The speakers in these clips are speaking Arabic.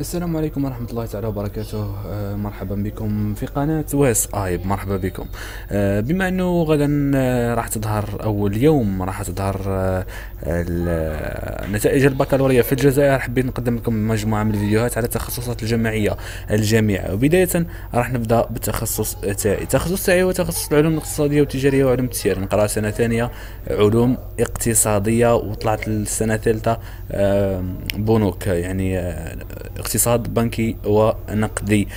السلام عليكم ورحمة الله تعالى وبركاته. آه، مرحبا بكم في قناة واس ايب مرحبا بكم. آه، بما أنه غدا آه، راح تظهر أو اليوم راح تظهر آه، ال- نتائج البكالوريا في الجزائر حبيت نقدم لكم مجموعة من الفيديوهات على التخصصات الجامعية الجامعة وبداية راح نبدأ بالتخصص تاعي. التخصص تاعي هو تخصص العلوم الاقتصادية والتجارية وعلوم التسيير. نقرأ سنة ثانية علوم اقتصادية وطلعت السنة الثالثة آه، بنوك. يعني آه، اقتصاد بنكي ونقدي.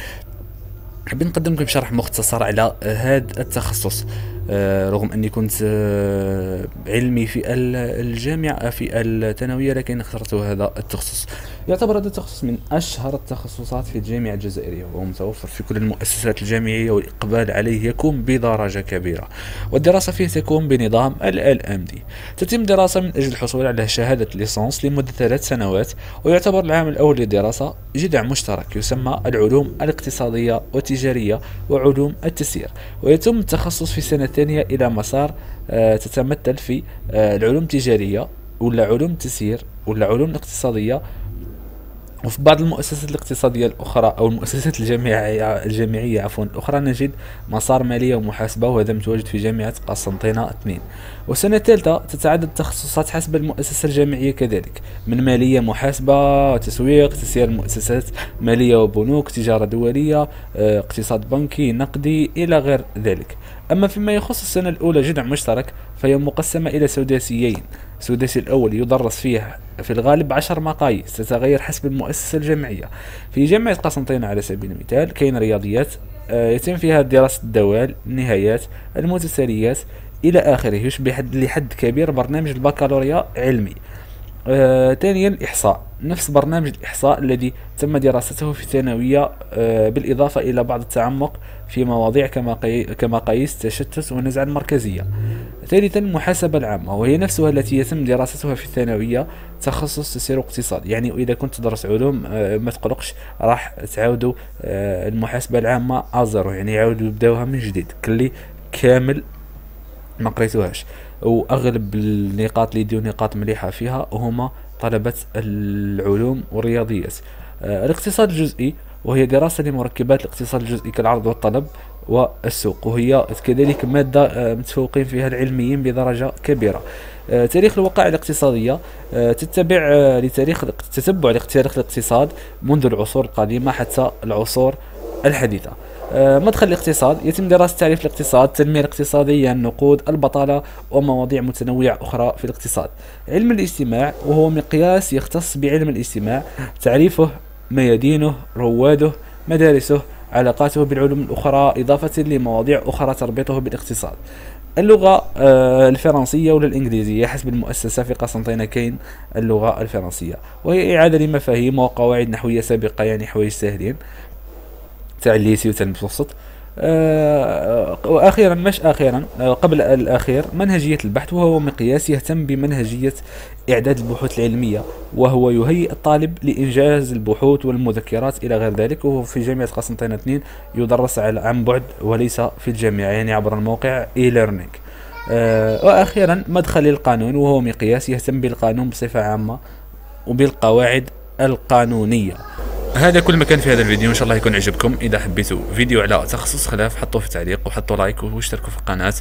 حابين نقدم لكم شرح مختصر على هذا التخصص. رغم أني كنت آه، علمي في ال- الجامعة في الثانوية لكن اخترت هذا التخصص. يعتبر هذا التخصص من أشهر التخصصات في الجامعة الجزائرية وهو متوفر في كل المؤسسات الجامعية والاقبال عليه يكون بدرجة كبيرة. والدراسة فيه تكون بنظام ال ام دي تتم الدراسه من أجل الحصول على شهادة ليسانس لمدة ثلاث سنوات ويعتبر العام الأول للدراسة جذع مشترك يسمى العلوم الاقتصادية والتجارية وعلوم التسيير. ويتم التخصص في السنة الثانية إلى مسار آه، تتمثل في آه، العلوم التجارية ولا علوم التسيير ولا علوم الاقتصادية وفي بعض المؤسسات الاقتصادية الأخرى أو المؤسسات الجامعية الجامعية عفوا الأخرى نجد مسار مالية ومحاسبة وهذا متواجد في جامعة قسنطينة 2 والسنة الثالثة تتعدد التخصصات حسب المؤسسة الجامعية كذلك. من مالية محاسبة تسويق تسيير مؤسسات مالية وبنوك تجارة دولية آه، اقتصاد بنكي نقدي إلى غير ذلك. أما فيما يخص السنة الأولى جذع مشترك فهي مقسمة إلى سداسيين. السداسي الأول يدرس فيه في الغالب عشر مقاييس تتغير حسب المؤسسة الجامعية في جامعة قسنطينة على سبيل المثال كاين رياضيات آه، يتم فيها دراسة الدوال النهايات المتساريات إلى آخره. يشبه حد- لحد كبير برنامج البكالوريا علمي. آه، الإحصاء نفس برنامج الإحصاء الذي تم دراسته في الثانوية آه، بالإضافة إلى بعض التعمق في مواضيع كمقاي- كمقاييس تشتت والنزعة المركزية ثالثا المحاسبة العامة وهي نفسها التي يتم دراستها في الثانوية تخصص تسيير اقتصاد. يعني إذا كنت تدرس علوم آه، ما تقلقش راح تعاودوا آه، المحاسبة العامة أزرو يعني يعاودوا يبدأوها من جديد. كلي كامل ما قريتوهاش. وأغلب النقاط اللي يديو نقاط مليحة فيها هما طلبة العلوم والرياضيات. آه، الاقتصاد الجزئي وهي دراسة لمركبات الاقتصاد الجزئي كالعرض والطلب والسوق وهي كذلك مادة آه، متفوقين فيها العلميين بدرجة كبيرة. آه، تاريخ الوقائع الاقتصادية آه، تتبع لتاريخ تتبع لتاريخ الاقتصاد منذ العصور القديمة حتى العصور الحديثة. آه، مدخل الاقتصاد يتم دراسة تعريف الاقتصاد التنمية الاقتصادية النقود البطالة ومواضيع متنوعة أخرى في الاقتصاد. علم الاجتماع وهو مقياس يختص بعلم الاجتماع تعريفه ميادينه رواده مدارسه علاقاته بالعلوم الأخرى إضافة لمواضيع أخرى تربطه بالاقتصاد. اللغة آه، الفرنسية ولا الإنجليزية حسب المؤسسة في قسنطينة كاين اللغة الفرنسية. وهي إعادة لمفاهيم وقواعد نحوية سابقة يعني حوايج ساهلين تاع الليسي وتاع المتوسط وأخيرا مش أخيرا آه، قبل الأخير منهجية البحث وهو مقياس يهتم بمنهجية إعداد البحوث العلمية وهو يهيئ الطالب لإنجاز البحوث والمذكرات إلى غير ذلك وهو في جامعة قسنطينه 2 يدرس على عن بعد وليس في الجامعة يعني عبر الموقع e-learning وأخيرا مدخل القانون وهو مقياس يهتم بالقانون بصفة عامة وبالقواعد القانونية. هذا كل ما كان في هذا الفيديو. إن شاء الله يكون عجبكم. إذا حبيتوا فيديو على تخصص خلاف حطوه في التعليق وحطوا like واشتركوا في القناة.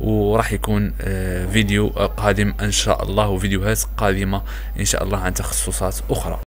وراح يكون آه، فيديو قادم إن شاء الله وفيديوهات قادمة إن شاء الله عن تخصصات أخرى.